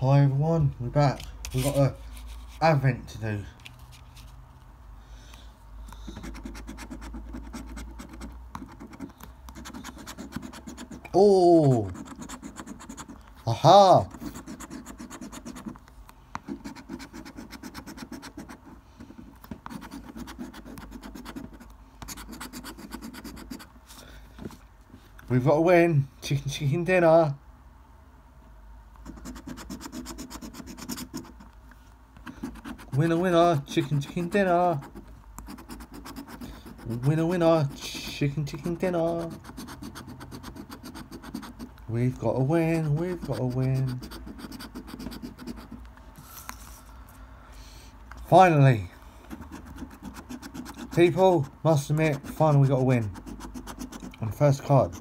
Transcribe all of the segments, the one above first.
Hi everyone, we're back. We've got a advent to do. Oh! Aha! We've got a win. Chicken chicken dinner. Winner winner, chicken chicken dinner. Winner winner, chicken chicken dinner. We've got a win, we've got a win. Finally. People, must admit, finally we got a win. On the first card.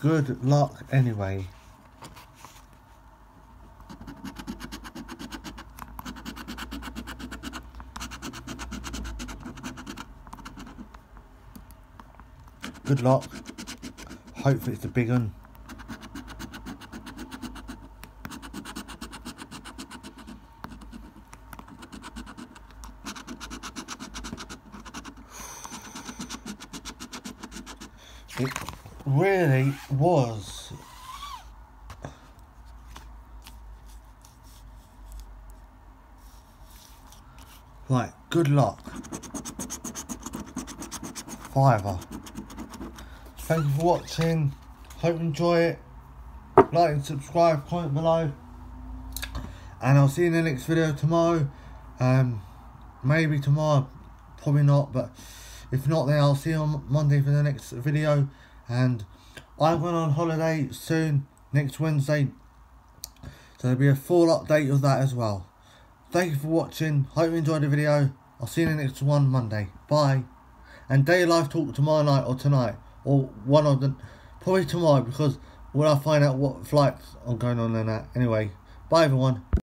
Good luck anyway. Good luck. Hopefully it's a big one. It really was. Right, good luck. Fiver. Thank you for watching. Hope you enjoy it. Like and subscribe, comment below. And I'll see you in the next video tomorrow. Um, maybe tomorrow, probably not, but if not, then I'll see you on Monday for the next video. And I'm going on holiday soon, next Wednesday. So there'll be a full update of that as well. Thank you for watching. Hope you enjoyed the video. I'll see you in the next one Monday. Bye. And day live talk tomorrow night or tonight. Or one of them. Probably tomorrow because when I find out what flights are going on and that. Anyway, bye everyone.